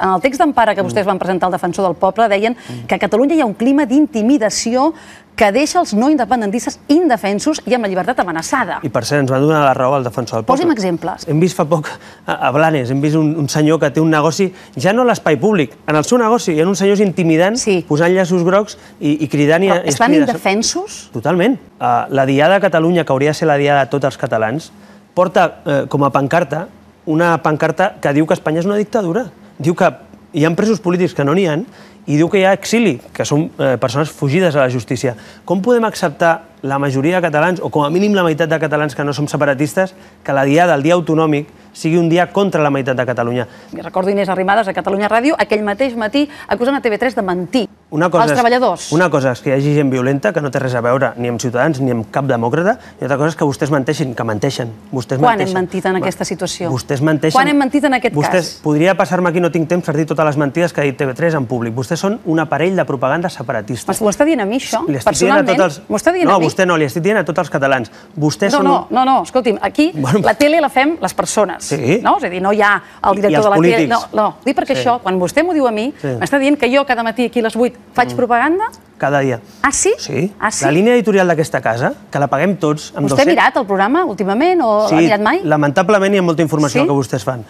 En el text d'empara que vostès van presentar al defensor del poble deien que a Catalunya hi ha un clima d'intimidació que deixa els no independentistes indefensos i amb la llibertat amenaçada. I per cert, ens va donar la raó al defensor del poble. Posi'm exemples. Hem vist fa poc a a Blanes, hem vist un, un senyor que té un negoci, ja no a l'espai públic, en el seu negoci, hi ha uns senyors intimidant, Sí. posant llaços grocs i, i cridant... I, Però i estan escridant. indefensos? Totalment. Uh, la Diada de Catalunya, que hauria de ser la Diada de tots els catalans, porta eh, com a pancarta una pancarta que diu que Espanya és una dictadura. Diu que hi ha presos polítics que no n'hi han i diu que hi ha exili, que són eh, persones fugides a la justícia. Com podem acceptar la majoria de catalans, o com a mínim la meitat de catalans que no som separatistes, que la diada, el dia autonòmic, sigui un dia contra la meitat de Catalunya? I recordo Inés Arrimadas a Catalunya Ràdio aquell mateix matí acusant a TV3 de mentir Una cosa als és- treballadors. Una cosa és que hi hagi gent violenta, que no té res a veure ni amb Ciutadans ni amb cap demòcrata, i altra cosa és que vostès menteixin, que menteixen. Vostès Quan hem menteixen. mentit en aquesta situació? Vostès menteixen. Quan hem mentit en aquest vostès, cas? Podria passar-me aquí, no tinc temps per dir totes les mentides que ha dit TV3 en públic. Vostès són un aparell de propaganda separatista. M'ho està dient a mi, això? Personalment? els... M'ho està dient no, a mi? vostè no, li estic dient a tots els catalans. Vostès No, són... no, no, no, escolti'm, aquí Bueno, la tele la fem les persones, Sí. no? És a dir, no hi ha el director de la tele... polítics. No, no, dic perquè Sí. això, quan vostè m'ho diu a mi, Sí. m'està dient que jo cada matí aquí a les 8 faig propaganda? Cada dia. Ah, sí? Sí. Ah, sí? La línia editorial d'aquesta casa, que la paguem tots... Amb Vostè ha 200 mirat el programa últimament o Sí, ha mirat mai? lamentablement hi ha molta informació Sí? que vostès fan.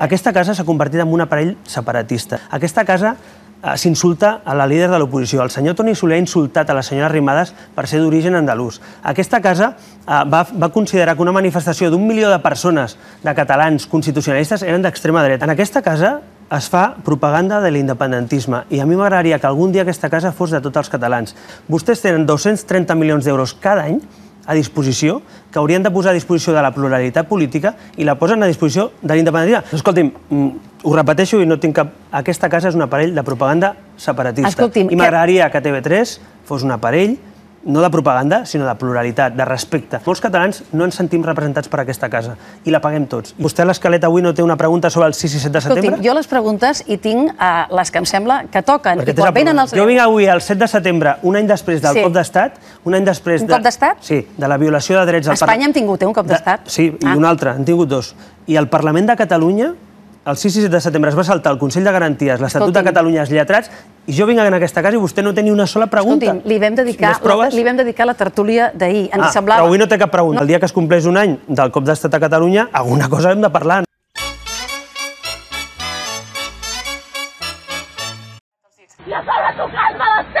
Aquesta casa s'ha convertit en un aparell separatista. Aquesta casa eh, s'insulta a la líder de l'oposició. El senyor Toni Soler ha insultat a la senyora Arrimadas per ser d'origen andalús. Aquesta casa eh, va, va considerar que una manifestació d'un milió de persones, de catalans constitucionalistes, eren d'extrema dreta. En aquesta casa es fa propaganda de l'independentisme i a mi m'agradaria que algun dia aquesta casa fos de tots els catalans. Vostès tenen 230 milions d'euros cada any a disposició, que haurien de posar a disposició de la pluralitat política i la posen a disposició de l'independentisme. Escolti'm, mm, ho repeteixo i no tinc cap... Aquesta casa és un aparell de propaganda separatista. Escolti'm, I que- m'agradaria que TV3 fos un aparell no de propaganda, sinó de pluralitat, de respecte. Molts catalans no ens sentim representats per aquesta casa i la paguem tots. Vostè a l'escaleta avui no té una pregunta sobre el 6 i 7 de setembre? jo les preguntes hi tinc uh, les que em sembla que toquen. Perquè I quan venen els... Jo vinc avui el 7 de setembre, un any després del Sí. cop d'estat, un any després Un de... cop d'estat? Sí, de la violació de drets A al Parla- Espanya hem tingut, eh, un cop de- d'estat. Sí, i Ah. un altre, en tingut dos. I el Parlament de Catalunya, el 6 i 7 de setembre es va saltar el Consell de Garanties, l'Estatut de Catalunya, els lletrats, i jo vinc en aquesta casa i vostè no tenia una sola pregunta. Escolti, li vam dedicar, la, li vam dedicar la tertúlia d'ahir. Ens ah, semblava... Però avui no té cap pregunta. No. El dia que es compleix un any del cop d'estat a Catalunya, alguna cosa hem de parlar. Ja s'ha de tocar el malestar!